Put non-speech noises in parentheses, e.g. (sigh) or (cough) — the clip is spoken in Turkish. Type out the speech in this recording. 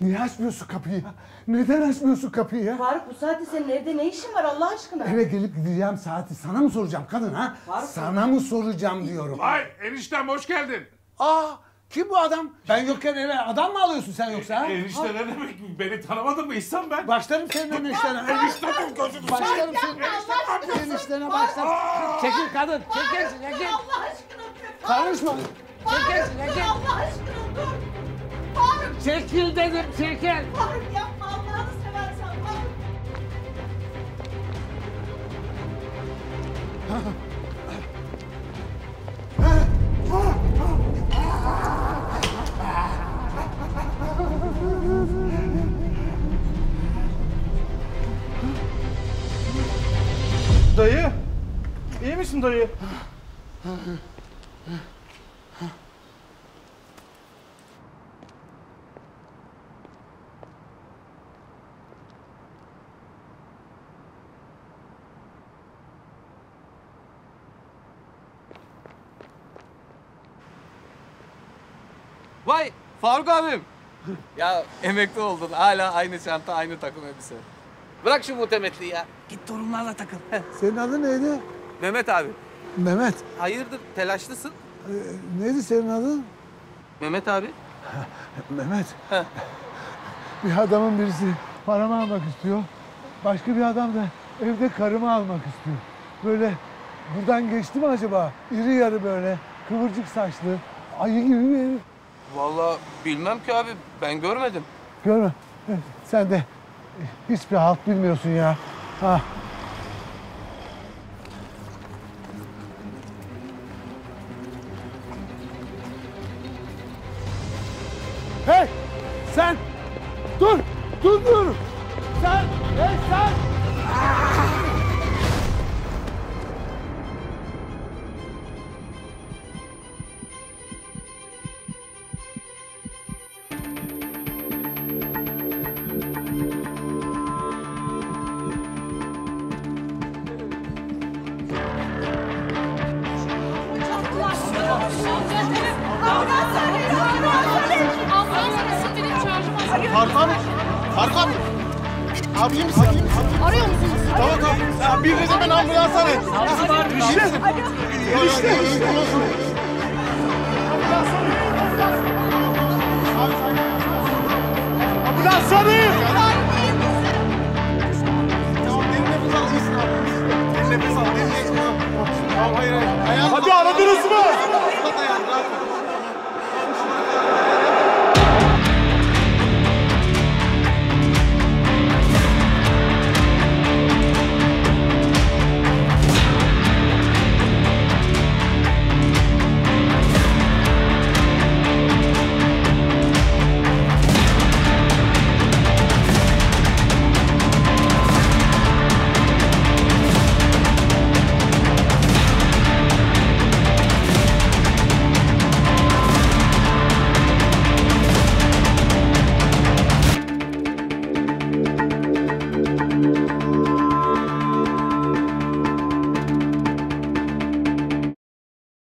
Niye açmıyorsun kapıyı ya? Neden açmıyorsun kapıyı ya? Faruk bu saatte senin evde ne işin var Allah aşkına? Eve gelip gideceğim saati sana mı soracağım kadın ha? Faruk- Sana mı soracağım diyorum. Vay eniştem hoş geldin. Aa kim bu adam? Ben yokken eve adam mı alıyorsun sen yoksa ha? Enişte ne demek? Beni tanımadın mı İhsan ben? Başlarım senin eniştene. Eniştem gözünü Başlarım senin eniştene başlarım. Çekil kadın. Çekil. Çekil. Allah aşkına. Karışma. Çekil. Çekil. Allah aşkına dur. Faruk, Çekil dedim çekil. Faruk yapma Allah'ını seversen Faruk. Dayı. iyi misin dayı? Vay Faruk abim. ya emekli oldun. Hala aynı çanta, aynı takım elbise. Bırak şu muhtemetliği ya. Git torunlarla takıl. Senin adın neydi? Mehmet abi. Mehmet. Hayırdır telaşlısın? Ee, neydi senin adın? Mehmet abi. (laughs) Mehmet. (laughs) Bir adamın birisi paramı almak istiyor. Başka bir adam da evde karımı almak istiyor. Böyle buradan geçti mi acaba? İri yarı böyle kıvırcık saçlı ayı gibi bir herif. Bilmem ki abi. Ben görmedim. Görme. Sen de hiçbir halt bilmiyorsun ya. Ha. Hey! Sen! Dur! Dur dur! Sen! Hey sen! Faruk abi. Faruk abi. Abi iyi misin? Arıyor musunuz? Tamam tamam. Ya biriniz hemen ambulans arayın. İşte. İşte. Ambulans arayın. Tamam derin nefes al. Derin nefes al. Derin nefes al. Tamam hayır hayır. Ayağını Hadi aradınız mı? Rahat ol.